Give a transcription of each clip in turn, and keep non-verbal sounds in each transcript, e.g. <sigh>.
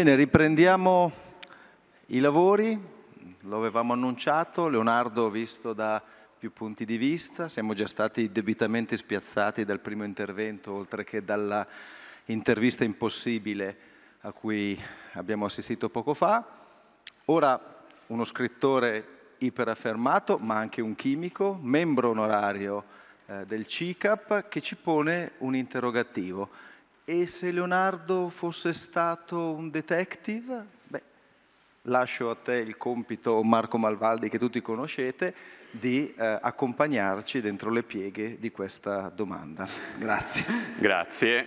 Bene, riprendiamo i lavori, lo avevamo annunciato, Leonardo visto da più punti di vista, siamo già stati debitamente spiazzati dal primo intervento, oltre che dalla intervista impossibile a cui abbiamo assistito poco fa. Ora uno scrittore iperaffermato, ma anche un chimico, membro onorario eh, del CICAP, che ci pone un interrogativo. E se Leonardo fosse stato un detective? Beh, lascio a te il compito, Marco Malvaldi, che tutti conoscete, di eh, accompagnarci dentro le pieghe di questa domanda. Grazie. Grazie.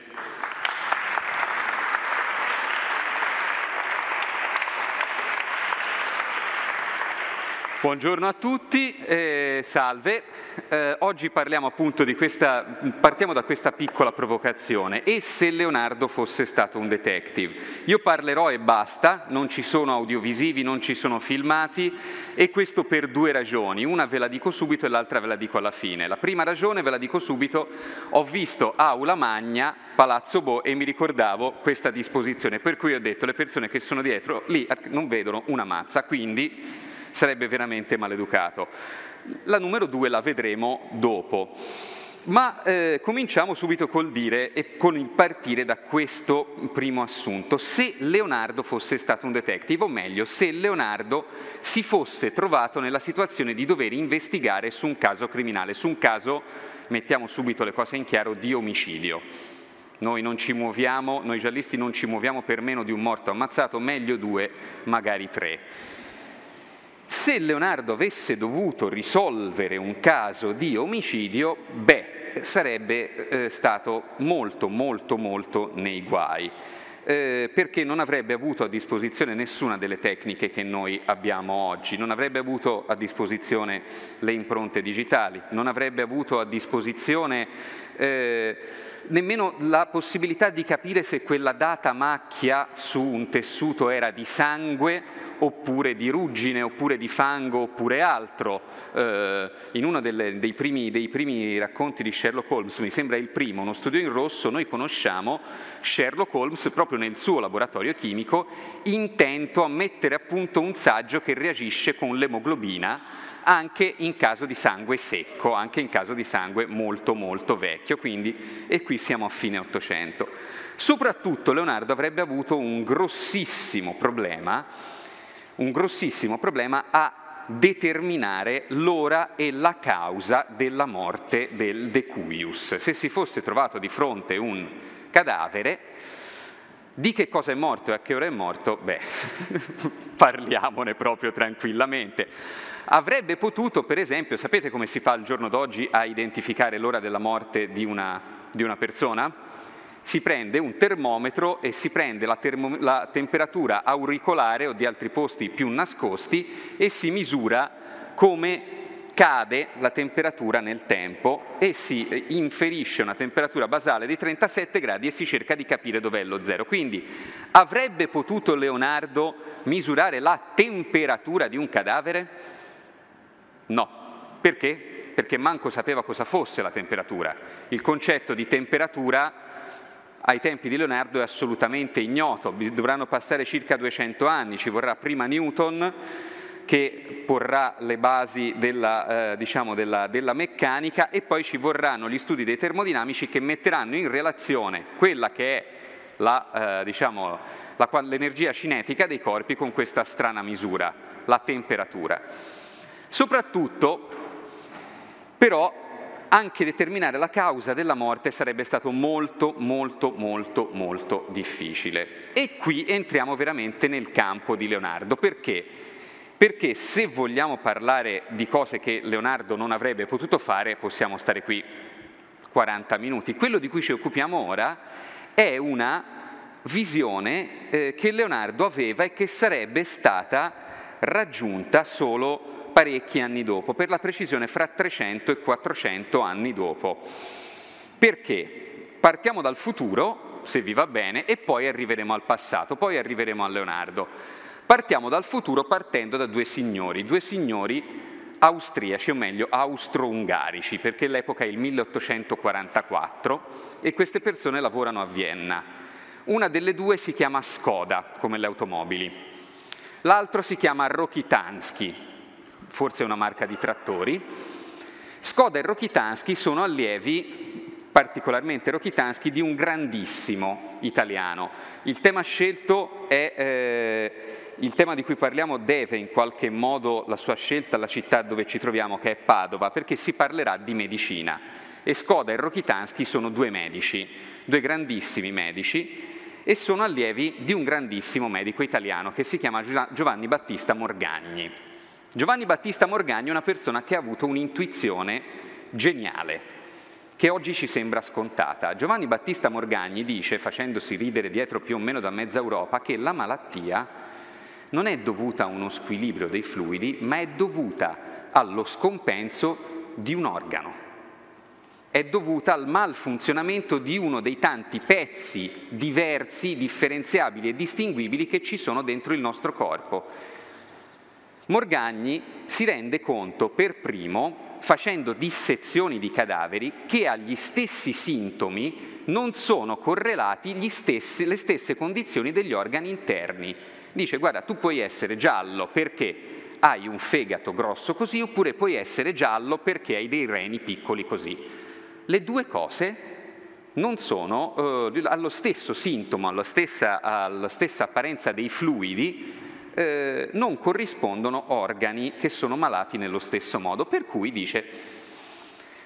Buongiorno a tutti, eh, salve. Eh, oggi parliamo appunto di questa, partiamo da questa piccola provocazione. E se Leonardo fosse stato un detective? Io parlerò e basta, non ci sono audiovisivi, non ci sono filmati e questo per due ragioni. Una ve la dico subito e l'altra ve la dico alla fine. La prima ragione ve la dico subito, ho visto Aula Magna, Palazzo Bo e mi ricordavo questa disposizione, per cui ho detto le persone che sono dietro lì non vedono una mazza, quindi sarebbe veramente maleducato. La numero due la vedremo dopo. Ma eh, cominciamo subito col dire e con il partire da questo primo assunto. Se Leonardo fosse stato un detective, o meglio, se Leonardo si fosse trovato nella situazione di dover investigare su un caso criminale, su un caso, mettiamo subito le cose in chiaro, di omicidio. Noi non ci muoviamo, noi giallisti non ci muoviamo per meno di un morto ammazzato, meglio due, magari tre. Se Leonardo avesse dovuto risolvere un caso di omicidio, beh, sarebbe eh, stato molto, molto, molto nei guai. Eh, perché non avrebbe avuto a disposizione nessuna delle tecniche che noi abbiamo oggi, non avrebbe avuto a disposizione le impronte digitali, non avrebbe avuto a disposizione eh, nemmeno la possibilità di capire se quella data macchia su un tessuto era di sangue oppure di ruggine, oppure di fango, oppure altro. Eh, in uno delle, dei, primi, dei, primi, racconti di Sherlock Holmes, mi sembra il primo, uno studio in rosso, noi conosciamo Sherlock Holmes proprio nel suo laboratorio chimico, intento a mettere a punto un saggio che reagisce con l'emoglobina anche in caso di sangue secco, anche in caso di sangue molto molto vecchio, quindi, e qui siamo a fine Ottocento. Soprattutto Leonardo avrebbe avuto un grossissimo problema un grossissimo problema a determinare l'ora e la causa della morte del decuius. Se si fosse trovato di fronte un cadavere, di che cosa è morto e a che ora è morto? Beh, <laughs> parliamone proprio tranquillamente. Avrebbe potuto, per esempio, sapete come si fa al giorno d'oggi a identificare l'ora della morte di una, di una persona? si prende un termometro e si prende la, termo, la, temperatura auricolare o di altri posti più nascosti e si misura come cade la temperatura nel tempo e si eh, inferisce una temperatura basale di 37 gradi e si cerca di capire dov'è lo zero. Quindi avrebbe potuto Leonardo misurare la temperatura di un cadavere? No. Perché? Perché manco sapeva cosa fosse la temperatura. Il concetto di temperatura ai tempi di Leonardo è assolutamente ignoto, dovranno passare circa 200 anni, ci vorrà prima Newton che porrà le basi della, eh, diciamo della, della, meccanica e poi ci vorranno gli studi dei termodinamici che metteranno in relazione quella che è la, eh, diciamo, la, l'energia cinetica dei corpi con questa strana misura, la temperatura. Soprattutto, però, anche determinare la causa della morte sarebbe stato molto, molto, molto, molto difficile. E qui entriamo veramente nel campo di Leonardo. Perché? Perché se vogliamo parlare di cose che Leonardo non avrebbe potuto fare, possiamo stare qui 40 minuti. Quello di cui ci occupiamo ora è una visione eh, che Leonardo aveva e che sarebbe stata raggiunta solo parecchi anni dopo, per la precisione fra 300 e 400 anni dopo. Perché? Partiamo dal futuro, se vi va bene, e poi arriveremo al passato, poi arriveremo a Leonardo. Partiamo dal futuro partendo da due signori, due signori austriaci, o meglio austro-ungarici, perché l'epoca è il 1844 e queste persone lavorano a Vienna. Una delle due si chiama Skoda, come le automobili. L'altro si chiama Rokitansky, forse una marca di trattori. Skoda e Rokitansky sono allievi, particolarmente Rokitansky, di un grandissimo italiano. Il tema scelto è... Eh, il tema di cui parliamo deve in qualche modo la sua scelta alla città dove ci troviamo, che è Padova, perché si parlerà di medicina. E Skoda e Rokitansky sono due medici, due grandissimi medici, e sono allievi di un grandissimo medico italiano che si chiama Giovanni Battista Morgagni. Giovanni Battista Morgagni è una persona che ha avuto un'intuizione geniale, che oggi ci sembra scontata. Giovanni Battista Morgagni dice, facendosi ridere dietro più o meno da mezza Europa, che la malattia non è dovuta a uno squilibrio dei fluidi, ma è dovuta allo scompenso di un organo. È dovuta al malfunzionamento di uno dei tanti pezzi diversi, differenziabili e distinguibili che ci sono dentro il nostro corpo. Morgagni si rende conto per primo, facendo dissezioni di cadaveri, che agli stessi sintomi non sono correlati stessi, le stesse condizioni degli organi interni dice guarda tu puoi essere giallo perché hai un fegato grosso così oppure puoi essere giallo perché hai dei reni piccoli così. Le due cose non sono eh, allo stesso sintomo, alla stessa, alla stessa apparenza dei fluidi, eh, non corrispondono organi che sono malati nello stesso modo, per cui dice,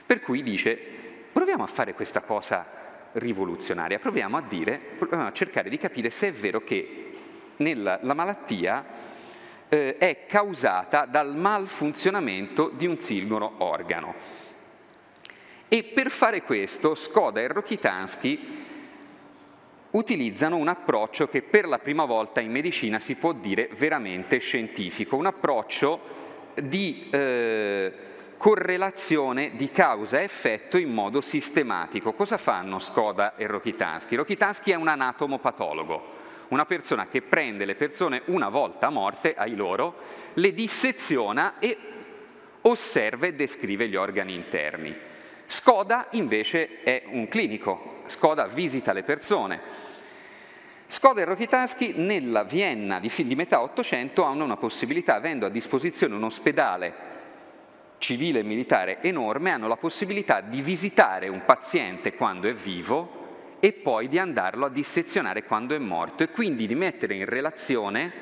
per cui dice proviamo a fare questa cosa rivoluzionaria, proviamo a dire, proviamo a cercare di capire se è vero che nella, la malattia eh, è causata dal malfunzionamento di un singolo organo. E per fare questo Skoda e Rokitansky utilizzano un approccio che per la prima volta in medicina si può dire veramente scientifico, un approccio di eh, correlazione di causa-effetto in modo sistematico. Cosa fanno Skoda e Rokitansky? Rokitansky è un anatomopatologo, una persona che prende le persone una volta morte, ai loro, le disseziona e osserva e descrive gli organi interni. Skoda invece è un clinico, Skoda visita le persone. Skoda e Rokitansky nella Vienna di, di metà Ottocento hanno una possibilità, avendo a disposizione un ospedale civile e militare enorme, hanno la possibilità di visitare un paziente quando è vivo e poi di andarlo a dissezionare quando è morto e quindi di mettere in relazione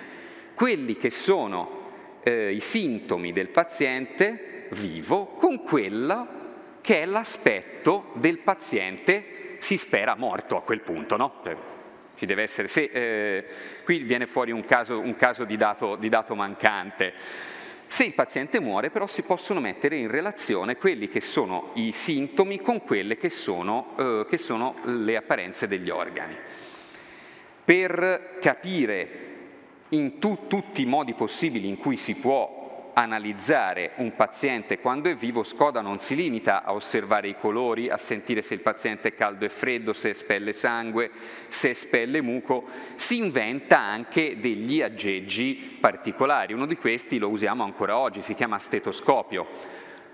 quelli che sono eh, i sintomi del paziente vivo con quello che è l'aspetto del paziente, si spera, morto a quel punto, no? Ci deve essere, se, eh, qui viene fuori un caso, un caso di, dato, di dato mancante. Se il paziente muore però si possono mettere in relazione quelli che sono i sintomi con quelle che sono, eh, che sono le apparenze degli organi. Per capire in tu, tutti i modi possibili in cui si può analizzare un paziente quando è vivo, Skoda non si limita a osservare i colori, a sentire se il paziente è caldo e freddo, se espelle sangue, se espelle muco, si inventa anche degli aggeggi particolari. Uno di questi lo usiamo ancora oggi, si chiama stetoscopio.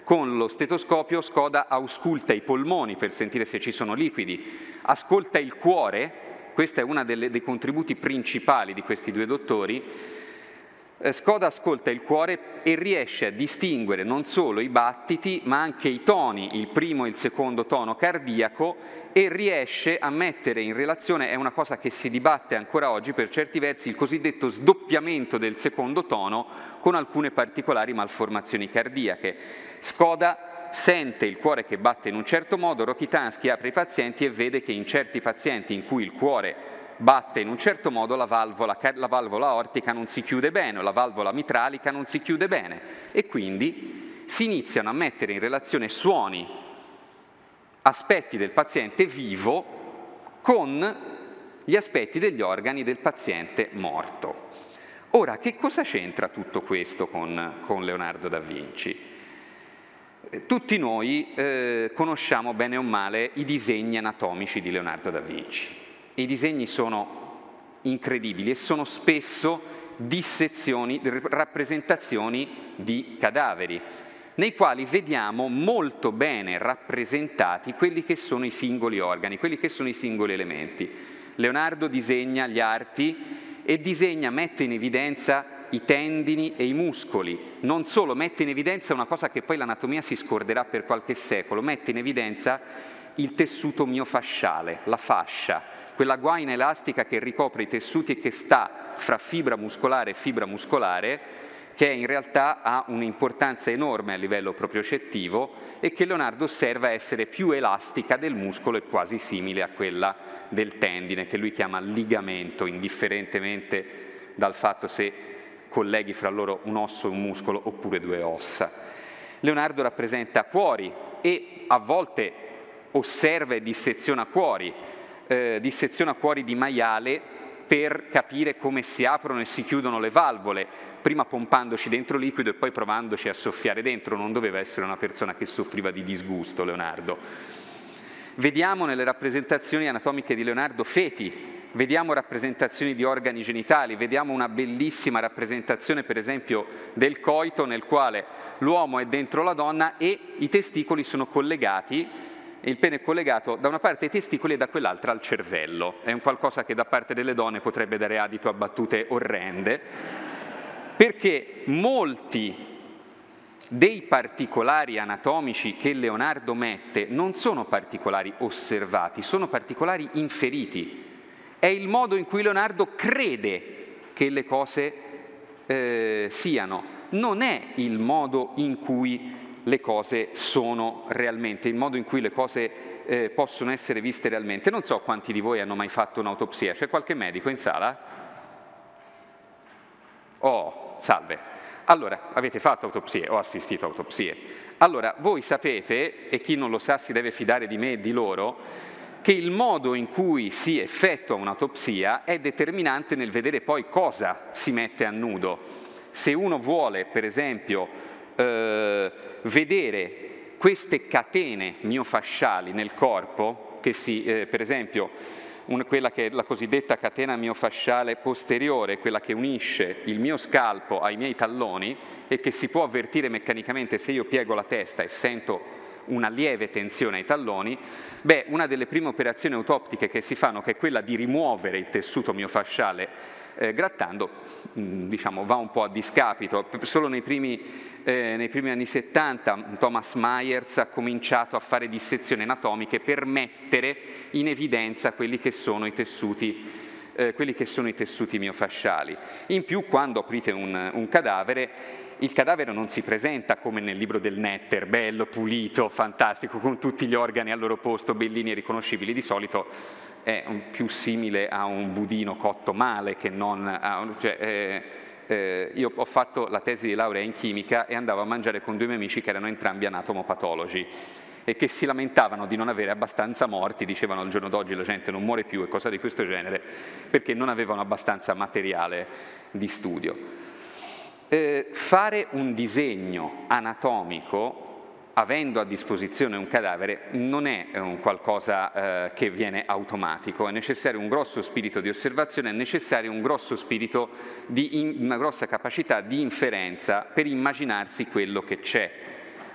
Con lo stetoscopio Skoda ausculta i polmoni per sentire se ci sono liquidi, ascolta il cuore, questo è uno dei contributi principali di questi due dottori, Skoda ascolta il cuore e riesce a distinguere non solo i battiti, ma anche i toni, il primo e il secondo tono cardiaco, e riesce a mettere in relazione, è una cosa che si dibatte ancora oggi per certi versi, il cosiddetto sdoppiamento del secondo tono con alcune particolari malformazioni cardiache. Skoda sente il cuore che batte in un certo modo, Rokitansky apre i pazienti e vede che in certi pazienti in cui il cuore batte in un certo modo la valvola, la valvola aortica non si chiude bene, la valvola mitralica non si chiude bene e quindi si iniziano a mettere in relazione suoni, aspetti del paziente vivo con gli aspetti degli organi del paziente morto. Ora, che cosa c'entra tutto questo con, con Leonardo da Vinci? Tutti noi eh, conosciamo bene o male i disegni anatomici di Leonardo da Vinci. I disegni sono incredibili e sono spesso dissezioni, rappresentazioni di cadaveri, nei quali vediamo molto bene rappresentati quelli che sono i singoli organi, quelli che sono i singoli elementi. Leonardo disegna gli arti e disegna, mette in evidenza i tendini e i muscoli. Non solo, mette in evidenza una cosa che poi l'anatomia si scorderà per qualche secolo, mette in evidenza il tessuto miofasciale, la fascia, quella guaina elastica che ricopre i tessuti e che sta fra fibra muscolare e fibra muscolare, che in realtà ha un'importanza enorme a livello propriocettivo e che Leonardo osserva essere più elastica del muscolo e quasi simile a quella del tendine, che lui chiama ligamento, indifferentemente dal fatto se colleghi fra loro un osso e un muscolo oppure due ossa. Leonardo rappresenta cuori e a volte osserva e disseziona cuori, eh, disseziona cuori di maiale per capire come si aprono e si chiudono le valvole, prima pompandoci dentro liquido e poi provandoci a soffiare dentro. Non doveva essere una persona che soffriva di disgusto, Leonardo. Vediamo nelle rappresentazioni anatomiche di Leonardo feti, vediamo rappresentazioni di organi genitali, vediamo una bellissima rappresentazione per esempio del coito nel quale l'uomo è dentro la donna e i testicoli sono collegati, il pene è collegato da una parte ai testicoli e da quell'altra al cervello. È un qualcosa che da parte delle donne potrebbe dare adito a battute orrende, perché molti dei particolari anatomici che Leonardo mette non sono particolari osservati, sono particolari inferiti è il modo in cui Leonardo crede che le cose eh, siano, non è il modo in cui le cose sono realmente, il modo in cui le cose eh, possono essere viste realmente. Non so quanti di voi hanno mai fatto un'autopsia, c'è qualche medico in sala? Oh, salve. Allora, avete fatto autopsie o assistito a autopsie? Allora, voi sapete, e chi non lo sa si deve fidare di me e di loro, che il modo in cui si effettua un'autopsia è determinante nel vedere poi cosa si mette a nudo. Se uno vuole, per esempio, eh, vedere queste catene miofasciali nel corpo, che si, eh, per esempio, un, quella che è la cosiddetta catena miofasciale posteriore, quella che unisce il mio scalpo ai miei talloni e che si può avvertire meccanicamente se io piego la testa e sento una lieve tensione ai talloni, beh, una delle prime operazioni autoptiche che si fanno, che è quella di rimuovere il tessuto miofasciale eh, grattando, mh, mm, diciamo, va un po' a discapito. Solo nei primi, eh, nei primi anni 70 Thomas Myers ha cominciato a fare dissezioni anatomiche per mettere in evidenza quelli che sono i tessuti eh, quelli che sono i tessuti miofasciali. In più, quando aprite un, un cadavere, il cadavere non si presenta come nel libro del Netter, bello, pulito, fantastico, con tutti gli organi al loro posto, bellini e riconoscibili. Di solito è più simile a un budino cotto male che non a un... Cioè, eh, eh, io ho fatto la tesi di laurea in chimica e andavo a mangiare con due miei amici che erano entrambi anatomopatologi e che si lamentavano di non avere abbastanza morti, dicevano al giorno d'oggi la gente non muore più e cose di questo genere, perché non avevano abbastanza materiale di studio. Eh, fare un disegno anatomico avendo a disposizione un cadavere non è un qualcosa eh, che viene automatico, è necessario un grosso spirito di osservazione, è necessario un grosso spirito di in, una grossa capacità di inferenza per immaginarsi quello che c'è.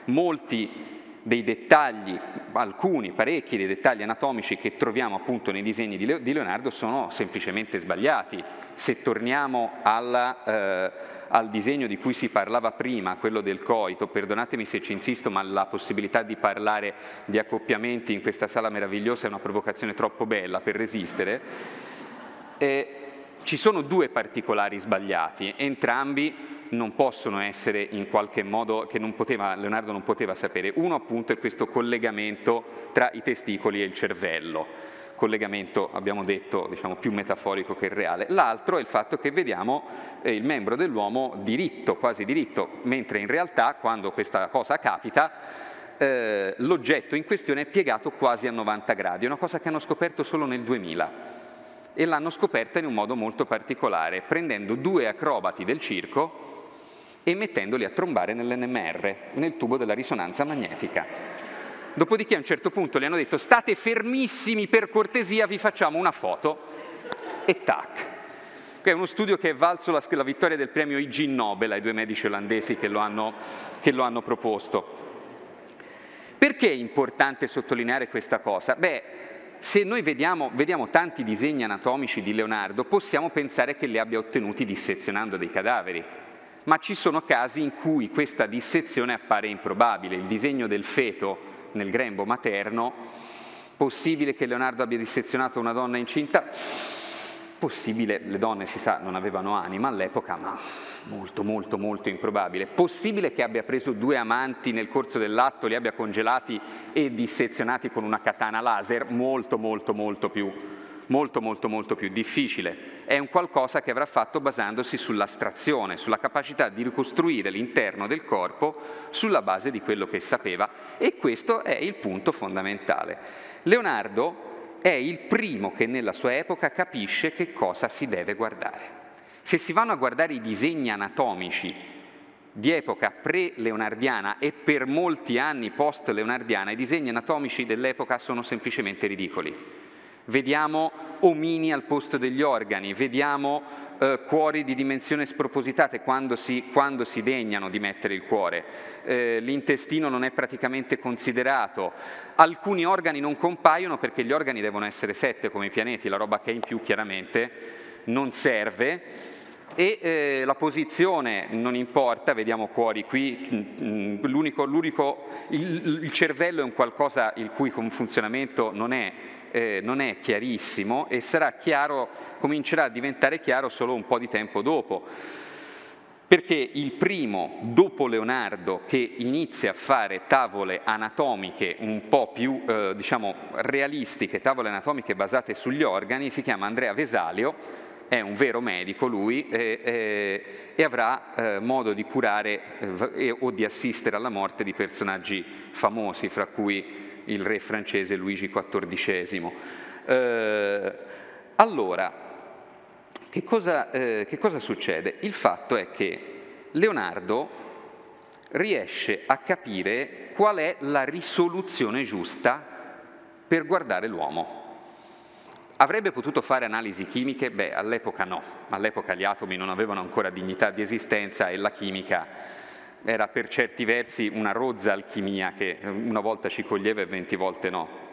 Molti dei dettagli, alcuni, parecchi dei dettagli anatomici che troviamo appunto nei disegni di Leonardo sono semplicemente sbagliati. Se torniamo alla, eh, al disegno di cui si parlava prima, quello del coito, perdonatemi se ci insisto, ma la possibilità di parlare di accoppiamenti in questa sala meravigliosa è una provocazione troppo bella per resistere, eh, ci sono due particolari sbagliati, entrambi non possono essere in qualche modo che non poteva, Leonardo non poteva sapere. Uno appunto è questo collegamento tra i testicoli e il cervello, collegamento abbiamo detto diciamo, più metaforico che reale. L'altro è il fatto che vediamo eh, il membro dell'uomo diritto, quasi diritto, mentre in realtà quando questa cosa capita eh, l'oggetto in questione è piegato quasi a 90 gradi, una cosa che hanno scoperto solo nel 2000 e l'hanno scoperta in un modo molto particolare, prendendo due acrobati del circo e mettendoli a trombare nell'NMR, nel tubo della risonanza magnetica. Dopodiché a un certo punto le hanno detto state fermissimi per cortesia, vi facciamo una foto e tac. È uno studio che è valso la, la vittoria del premio IG Nobel ai due medici olandesi che lo hanno, che lo hanno proposto. Perché è importante sottolineare questa cosa? Beh, se noi vediamo, vediamo, tanti disegni anatomici di Leonardo, possiamo pensare che li abbia ottenuti dissezionando dei cadaveri, ma ci sono casi in cui questa dissezione appare improbabile. Il disegno del feto nel grembo materno, possibile che Leonardo abbia dissezionato una donna incinta? Possibile, le donne si sa non avevano anima all'epoca, ma molto molto molto improbabile. Possibile che abbia preso due amanti nel corso dell'atto, li abbia congelati e dissezionati con una katana laser? Molto molto molto più molto molto molto più difficile. È un qualcosa che avrà fatto basandosi sull'astrazione, sulla capacità di ricostruire l'interno del corpo sulla base di quello che sapeva e questo è il punto fondamentale. Leonardo è il primo che nella sua epoca capisce che cosa si deve guardare. Se si vanno a guardare i disegni anatomici di epoca pre-leonardiana e per molti anni post-leonardiana, i disegni anatomici dell'epoca sono semplicemente ridicoli vediamo omini al posto degli organi, vediamo eh, cuori di dimensione spropositate quando si, quando si, degnano di mettere il cuore, eh, l'intestino non è praticamente considerato, alcuni organi non compaiono perché gli organi devono essere sette come i pianeti, la roba che è in più chiaramente non serve. E eh, la posizione non importa, vediamo cuori qui, mm, mm, l'unico, l'unico, il, il cervello è un qualcosa il cui funzionamento non è eh, non è chiarissimo e sarà chiaro, comincerà a diventare chiaro solo un po' di tempo dopo. Perché il primo, dopo Leonardo, che inizia a fare tavole anatomiche un po' più eh, diciamo, realistiche, tavole anatomiche basate sugli organi, si chiama Andrea Vesalio, è un vero medico lui eh, eh, e avrà eh, modo di curare eh, o di assistere alla morte di personaggi famosi, fra cui il re francese Luigi XIV. Eh, allora, che cosa, eh, che cosa succede? Il fatto è che Leonardo riesce a capire qual è la risoluzione giusta per guardare l'uomo. Avrebbe potuto fare analisi chimiche? Beh, all'epoca no, all'epoca gli atomi non avevano ancora dignità di esistenza e la chimica era per certi versi una rozza alchimia che una volta ci coglieva e venti volte no.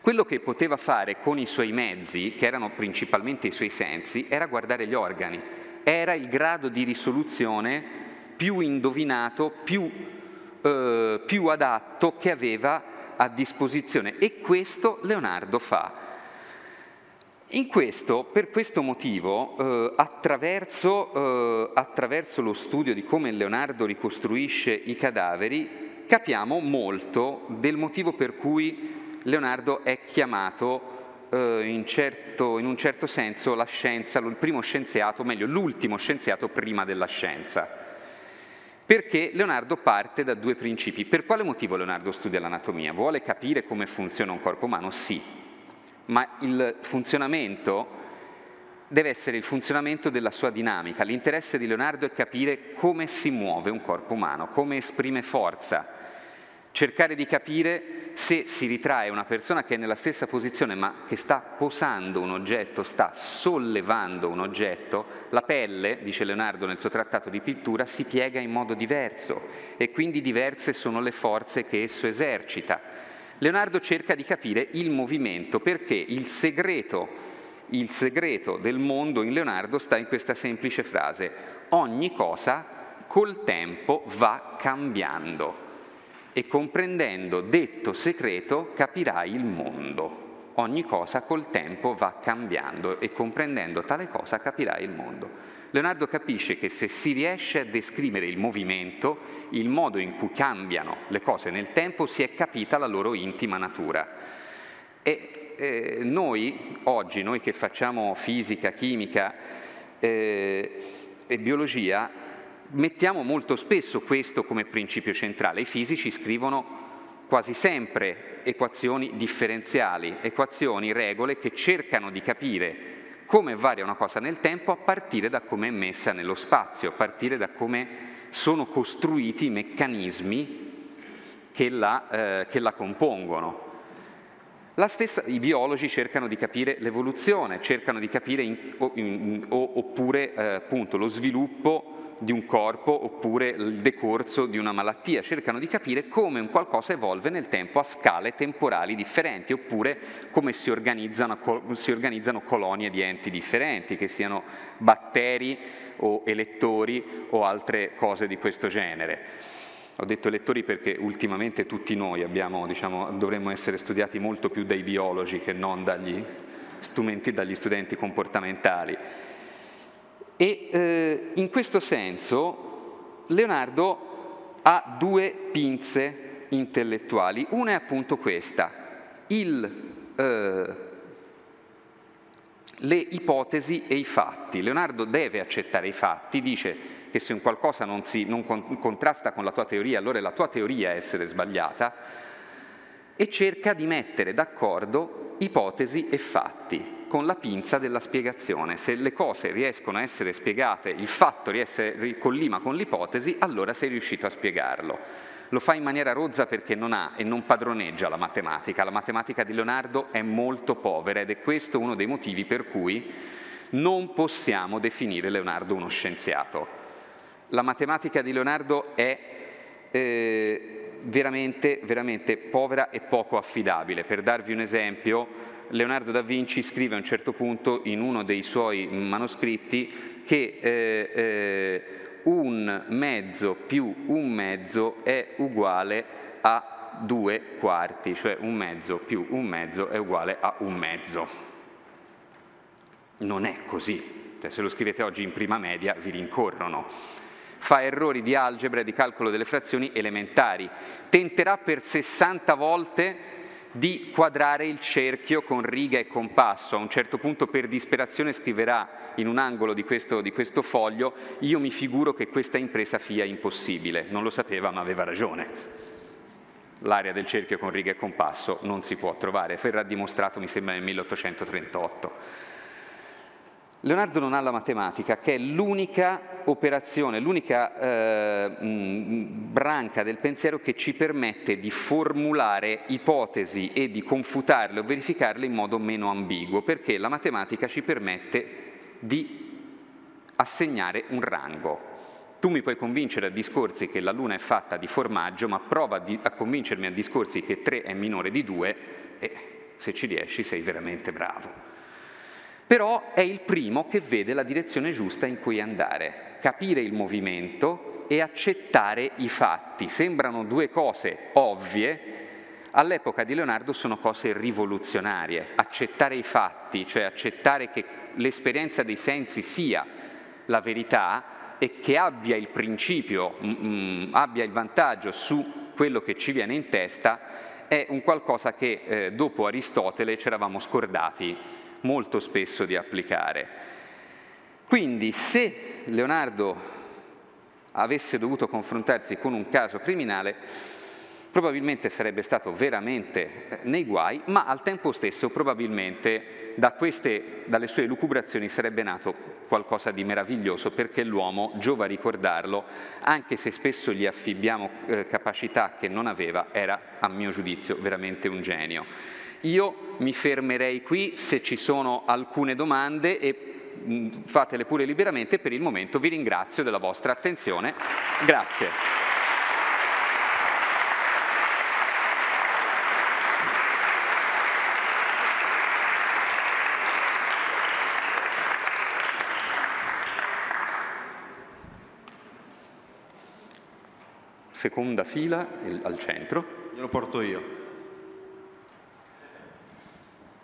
Quello che poteva fare con i suoi mezzi, che erano principalmente i suoi sensi, era guardare gli organi. Era il grado di risoluzione più indovinato, più, eh, più adatto che aveva a disposizione. E questo Leonardo fa. In questo, per questo motivo, eh, attraverso, eh, attraverso lo studio di come Leonardo ricostruisce i cadaveri, capiamo molto del motivo per cui Leonardo è chiamato eh, in, certo, in, un certo senso la scienza, il primo scienziato, meglio l'ultimo scienziato prima della scienza. Perché Leonardo parte da due principi. Per quale motivo Leonardo studia l'anatomia? Vuole capire come funziona un corpo umano? Sì, ma il funzionamento deve essere il funzionamento della sua dinamica. L'interesse di Leonardo è capire come si muove un corpo umano, come esprime forza, cercare di capire se si ritrae una persona che è nella stessa posizione ma che sta posando un oggetto, sta sollevando un oggetto, la pelle, dice Leonardo nel suo trattato di pittura, si piega in modo diverso e quindi diverse sono le forze che esso esercita. Leonardo cerca di capire il movimento perché il segreto, il segreto del mondo in Leonardo sta in questa semplice frase. Ogni cosa col tempo va cambiando e comprendendo detto segreto capirai il mondo. Ogni cosa col tempo va cambiando e comprendendo tale cosa capirai il mondo. Leonardo capisce che se si riesce a descrivere il movimento, il modo in cui cambiano le cose nel tempo, si è capita la loro intima natura. E eh, noi oggi, noi che facciamo fisica, chimica eh, e biologia, mettiamo molto spesso questo come principio centrale. I fisici scrivono quasi sempre equazioni differenziali, equazioni, regole che cercano di capire come varia una cosa nel tempo a partire da come è messa nello spazio, a partire da come sono costruiti i meccanismi che la, eh, che la compongono. La stessa, I biologi cercano di capire l'evoluzione, cercano di capire in, in, oppure eh, appunto, lo sviluppo di un corpo oppure il decorso di una malattia, cercano di capire come un qualcosa evolve nel tempo a scale temporali differenti oppure come si organizzano, si organizzano colonie di enti differenti, che siano batteri o elettori o altre cose di questo genere. Ho detto elettori perché ultimamente tutti noi abbiamo, diciamo, dovremmo essere studiati molto più dai biologi che non dagli, dagli studenti comportamentali. E eh, in questo senso Leonardo ha due pinze intellettuali. Una è appunto questa, il, eh, le ipotesi e i fatti. Leonardo deve accettare i fatti, dice che se un qualcosa non, si, non contrasta con la tua teoria, allora è la tua teoria a essere sbagliata, e cerca di mettere d'accordo ipotesi e fatti con la pinza della spiegazione. Se le cose riescono a essere spiegate, il fatto riesce, collima con l'ipotesi, allora sei riuscito a spiegarlo. Lo fa in maniera rozza perché non ha e non padroneggia la matematica. La matematica di Leonardo è molto povera ed è questo uno dei motivi per cui non possiamo definire Leonardo uno scienziato la matematica di Leonardo è eh, veramente, veramente povera e poco affidabile. Per darvi un esempio, Leonardo da Vinci scrive a un certo punto in uno dei suoi manoscritti che eh, eh, un mezzo più un mezzo è uguale a due quarti, cioè un mezzo più un mezzo è uguale a un mezzo. Non è così, cioè, se lo scrivete oggi in prima media vi rincorrono. Fa errori di algebra e di calcolo delle frazioni elementari, tenterà per 60 volte di quadrare il cerchio con riga e compasso. A un certo punto per disperazione scriverà in un angolo di questo, di questo foglio io mi figuro che questa impresa sia impossibile. Non lo sapeva ma aveva ragione. L'area del cerchio con riga e compasso non si può trovare, verrà dimostrato mi sembra nel 1838. Leonardo non ha la matematica, che è l'unica operazione, l'unica eh, branca del pensiero che ci permette di formulare ipotesi e di confutarle o verificarle in modo meno ambiguo, perché la matematica ci permette di assegnare un rango. Tu mi puoi convincere a discorsi che la Luna è fatta di formaggio, ma prova a convincermi a discorsi che 3 è minore di 2 e se ci riesci sei veramente bravo però è il primo che vede la direzione giusta in cui andare, capire il movimento e accettare i fatti. Sembrano due cose ovvie, all'epoca di Leonardo sono cose rivoluzionarie. Accettare i fatti, cioè accettare che l'esperienza dei sensi sia la verità e che abbia il principio, mm, mm abbia il vantaggio su quello che ci viene in testa, è un qualcosa che eh, dopo Aristotele ci eravamo scordati molto spesso di applicare. Quindi se Leonardo avesse dovuto confrontarsi con un caso criminale, probabilmente sarebbe stato veramente eh, nei guai, ma al tempo stesso probabilmente da queste, dalle sue lucubrazioni sarebbe nato qualcosa di meraviglioso perché l'uomo, giova a ricordarlo, anche se spesso gli affibbiamo eh, capacità che non aveva, era a mio giudizio veramente un genio. Io mi fermerei qui se ci sono alcune domande e mm, fatele pure liberamente. Per il momento vi ringrazio della vostra attenzione. Grazie. Seconda fila al centro. Glielo porto io.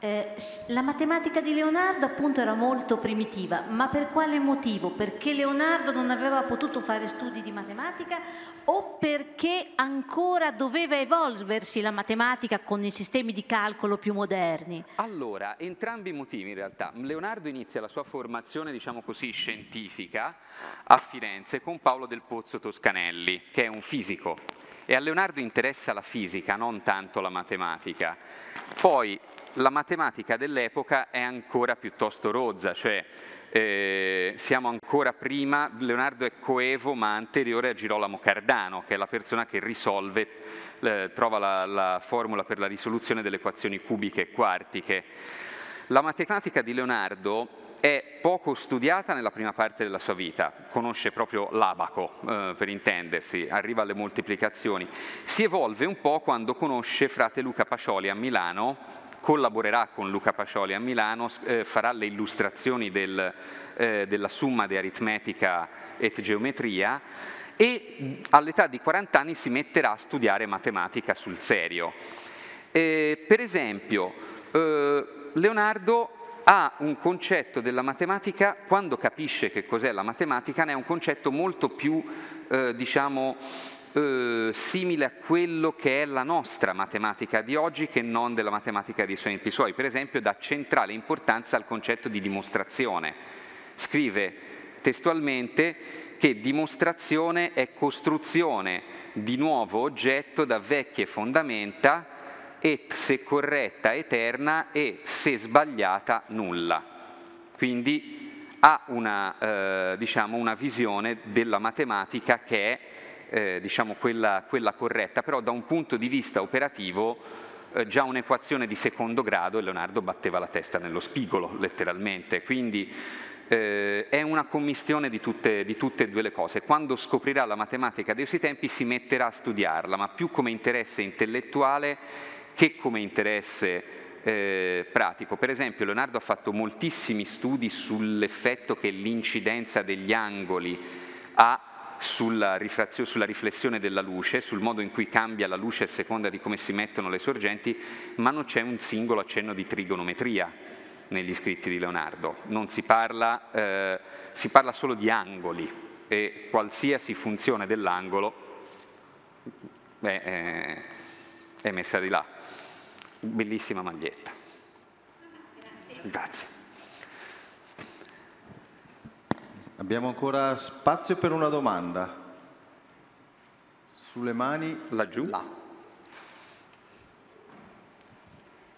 Eh, la matematica di Leonardo appunto era molto primitiva, ma per quale motivo? Perché Leonardo non aveva potuto fare studi di matematica o perché ancora doveva evolversi la matematica con i sistemi di calcolo più moderni? Allora, entrambi i motivi in realtà. Leonardo inizia la sua formazione, diciamo così, scientifica a Firenze con Paolo del Pozzo Toscanelli, che è un fisico. E a Leonardo interessa la fisica, non tanto la matematica. Poi la matematica dell'epoca è ancora piuttosto rozza, cioè eh, siamo ancora prima, Leonardo è coevo ma anteriore a Girolamo Cardano, che è la persona che risolve, eh, trova la, la formula per la risoluzione delle equazioni cubiche e quartiche. La matematica di Leonardo è poco studiata nella prima parte della sua vita, conosce proprio l'abaco eh, per intendersi, arriva alle moltiplicazioni, si evolve un po' quando conosce frate Luca Pacioli a Milano, collaborerà con Luca Pacioli a Milano, eh, farà le illustrazioni del, eh, della Summa de Aritmetica et Geometria e all'età di 40 anni si metterà a studiare matematica sul serio. Eh, per esempio, eh, Leonardo ha un concetto della matematica, quando capisce che cos'è la matematica, ne ha un concetto molto più, eh, diciamo, eh, simile a quello che è la nostra matematica di oggi che non della matematica dei suoi tempi suoi. Per esempio dà centrale importanza al concetto di dimostrazione. Scrive testualmente che dimostrazione è costruzione di nuovo oggetto da vecchie fondamenta et se corretta eterna e se sbagliata nulla. Quindi ha una, eh, diciamo, una visione della matematica che è eh, diciamo quella, quella, corretta, però da un punto di vista operativo eh, già un'equazione di secondo grado e Leonardo batteva la testa nello spigolo letteralmente, quindi eh, è una commistione di tutte, di tutte, e due le cose. Quando scoprirà la matematica dei suoi tempi si metterà a studiarla, ma più come interesse intellettuale che come interesse eh, pratico. Per esempio Leonardo ha fatto moltissimi studi sull'effetto che l'incidenza degli angoli ha sulla, sulla, riflessione della luce, sul modo in cui cambia la luce a seconda di come si mettono le sorgenti, ma non c'è un singolo accenno di trigonometria negli scritti di Leonardo, non si parla, eh, si parla solo di angoli e qualsiasi funzione dell'angolo è, è messa di là. Bellissima maglietta. Grazie. Grazie. Abbiamo ancora spazio per una domanda. Sulle mani laggiù. Là.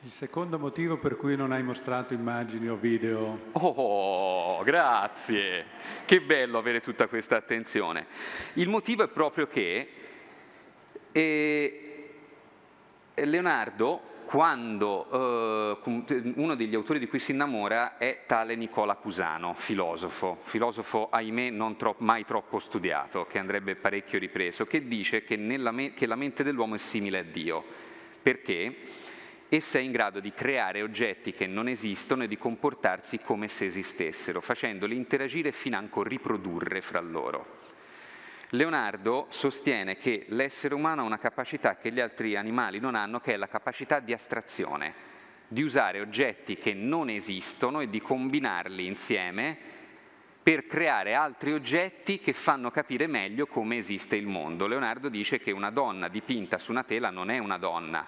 Il secondo motivo per cui non hai mostrato immagini o video. Oh, grazie! Che bello avere tutta questa attenzione. Il motivo è proprio che eh, Leonardo quando eh, uno degli autori di cui si innamora è tale Nicola Cusano, filosofo, filosofo ahimè non tro- mai troppo studiato, che andrebbe parecchio ripreso, che dice che, che la mente dell'uomo è simile a Dio, perché? Essa è in grado di creare oggetti che non esistono e di comportarsi come se esistessero, facendoli interagire e financo riprodurre fra loro. Leonardo sostiene che l'essere umano ha una capacità che gli altri animali non hanno, che è la capacità di astrazione, di usare oggetti che non esistono e di combinarli insieme per creare altri oggetti che fanno capire meglio come esiste il mondo. Leonardo dice che una donna dipinta su una tela non è una donna,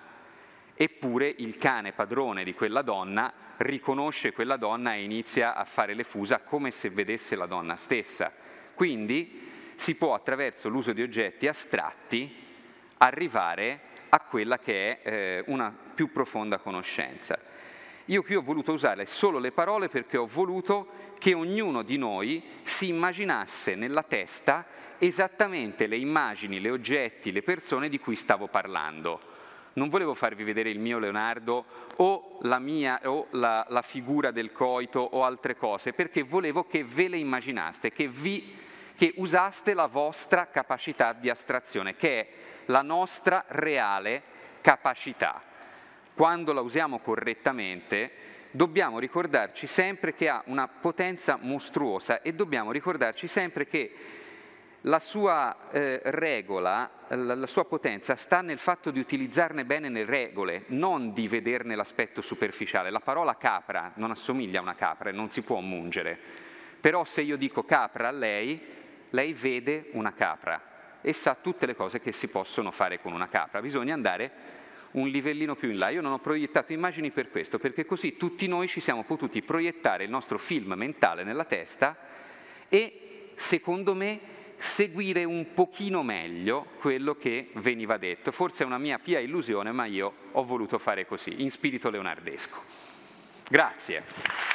eppure il cane padrone di quella donna riconosce quella donna e inizia a fare le fusa come se vedesse la donna stessa. Quindi si può attraverso l'uso di oggetti astratti arrivare a quella che è eh, una più profonda conoscenza. Io qui ho voluto usare solo le parole perché ho voluto che ognuno di noi si immaginasse nella testa esattamente le immagini, le oggetti, le persone di cui stavo parlando. Non volevo farvi vedere il mio Leonardo o la mia o la, la figura del coito o altre cose, perché volevo che ve le immaginaste, che vi che usaste la vostra capacità di astrazione, che è la nostra reale capacità. Quando la usiamo correttamente, dobbiamo ricordarci sempre che ha una potenza mostruosa e dobbiamo ricordarci sempre che la sua eh, regola, la, la sua potenza sta nel fatto di utilizzarne bene le regole, non di vederne l'aspetto superficiale. La parola capra non assomiglia a una capra e non si può mungere. Però se io dico capra a lei, lei vede una capra e sa tutte le cose che si possono fare con una capra. Bisogna andare un livellino più in là. Io non ho proiettato immagini per questo, perché così tutti noi ci siamo potuti proiettare il nostro film mentale nella testa e, secondo me, seguire un pochino meglio quello che veniva detto. Forse è una mia pia illusione, ma io ho voluto fare così, in spirito leonardesco. Grazie.